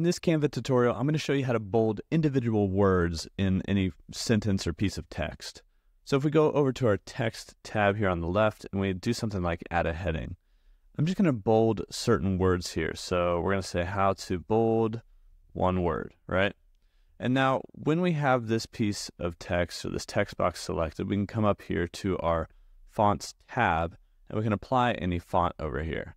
In this Canva tutorial, I'm going to show you how to bold individual words in any sentence or piece of text. So if we go over to our text tab here on the left and we do something like add a heading, I'm just going to bold certain words here. So we're going to say how to bold one word, right? And now when we have this piece of text or this text box selected, we can come up here to our fonts tab and we can apply any font over here.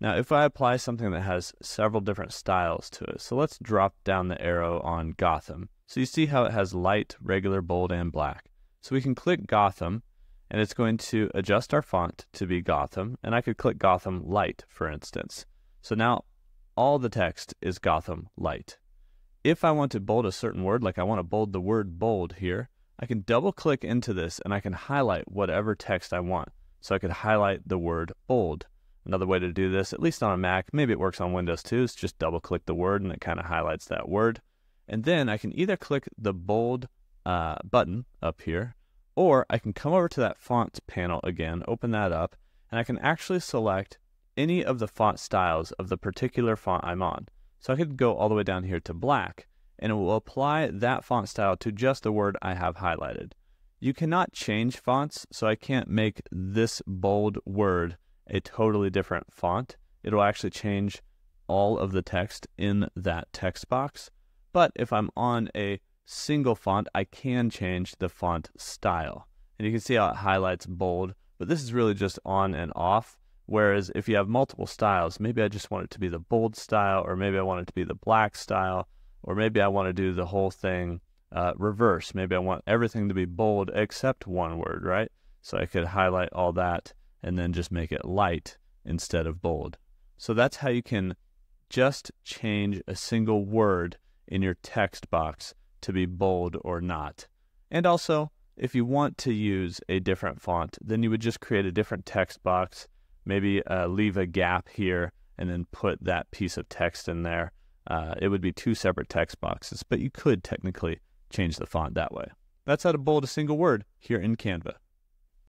Now, if I apply something that has several different styles to it, so let's drop down the arrow on Gotham. So you see how it has light, regular, bold, and black. So we can click Gotham, and it's going to adjust our font to be Gotham, and I could click Gotham Light, for instance. So now all the text is Gotham Light. If I want to bold a certain word, like I want to bold the word bold here, I can double click into this and I can highlight whatever text I want. So I could highlight the word bold. Another way to do this, at least on a Mac, maybe it works on Windows too, is just double click the word and it kind of highlights that word. And then I can either click the bold uh, button up here, or I can come over to that font panel again, open that up, and I can actually select any of the font styles of the particular font I'm on. So I could go all the way down here to black, and it will apply that font style to just the word I have highlighted. You cannot change fonts, so I can't make this bold word a totally different font. It'll actually change all of the text in that text box. But if I'm on a single font, I can change the font style. And you can see how it highlights bold, but this is really just on and off. Whereas if you have multiple styles, maybe I just want it to be the bold style, or maybe I want it to be the black style, or maybe I want to do the whole thing uh, reverse. Maybe I want everything to be bold except one word, right? So I could highlight all that and then just make it light instead of bold. So that's how you can just change a single word in your text box to be bold or not. And also, if you want to use a different font, then you would just create a different text box, maybe uh, leave a gap here, and then put that piece of text in there. Uh, it would be two separate text boxes, but you could technically change the font that way. That's how to bold a single word here in Canva.